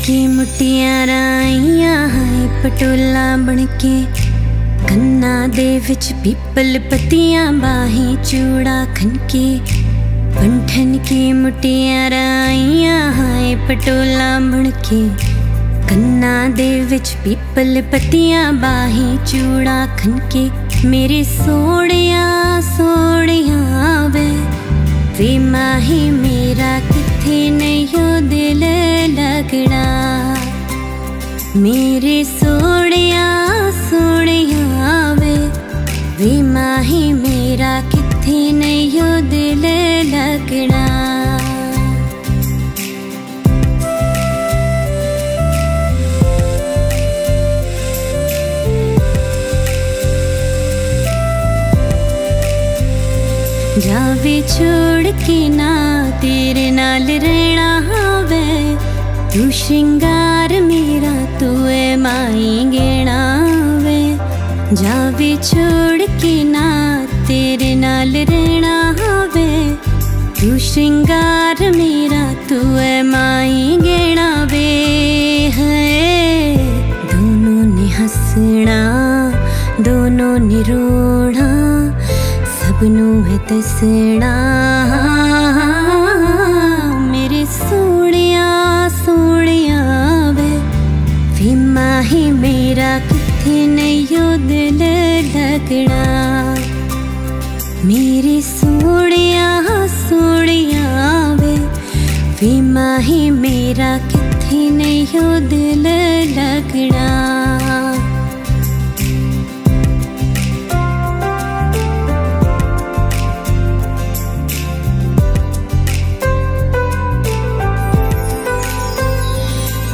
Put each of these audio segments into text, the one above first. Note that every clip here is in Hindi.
ਬੰਠਨ ਕੀ ਮੁੱਟੀਆਂ ਰਾਈਆਂ ਹਾਏ ਪਟੋਲਾ ਬਣ ਕੇ। ਕੰਨਾਂ ਦੇ ਵਿੱਚ ਪੀਪਲ ਪੱਤੀਆਂ ਬਾਹੀ ਚੂੜਾ ਖਨਕੇ ਬੰਠਨ ਕੀ ਮੁੱਟੀਆਂ ਰਾਈਆਂ ਹਾਏ ਪਟੋਲਾ ਬਣ ਕੇ। ਕੰਨਾਂ ਦੇ ਵਿੱਚ ਪੀਪਲ ਪੱਤੀਆਂ ਬਾਹੀ ਚੂੜਾ ਖਨਕੇ ਮੇਰੇ ਸੋਹਣਿਆ ਸੋਹਣਿਆ ਵੇ। ਵੇ ਮਾਹੀ, ਮੇਰਾ ਕਿੱਥੇ ਨਹੀਂ ਹੋ लगना। मेरे सोनिया सोनिया वे। वे माही मेरा किथे नहीं दिल लगना। जावे छोड़ के ना, तेरे नाल रह तू श्रृंगार मेरा तू है माई गिणावे। जावे छोड़ के ना, तेरे नाल रहना हवे। तू श्रृंगार मेरा तू है माई गिणावे। है, दोनों ने हंसना, दोनों ने रोना, सबनों है दसना सकना मेरी सोड़िया सोड़िया वे। वे ही मेरा किथे नहीं दिल लगना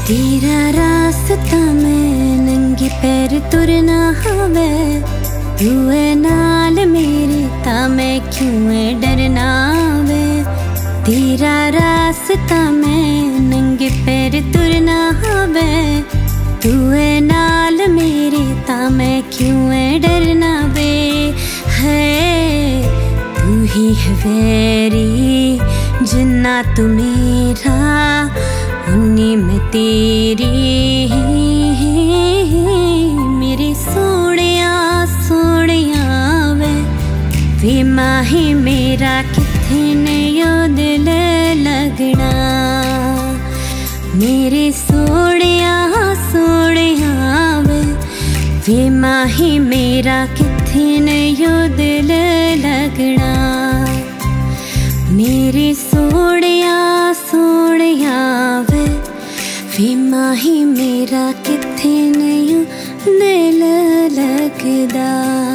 तेरा रास्ता मैं नंगी पैर तुरना हवे तू है नाल मेरे ता मैं क्यों है डरना वे? तेरा रास्ता मैं नंगे पैर तुरना हवे तू है नाल मेरे ता मैं क्यों है डरना वे? है, तू ही है वेरी जिन्ना तू मेरा उन्नी मैं तेरी मेरे माही मेरा किथे नहीं दिल लगना। मेरे सोहणिया सोहणिया वे। वे माही मेरा किथे नहीं दिल लगना। मेरे सोहणिया सोहणिया वे। वे माही मेरा किथे नहीं दिल लगदा।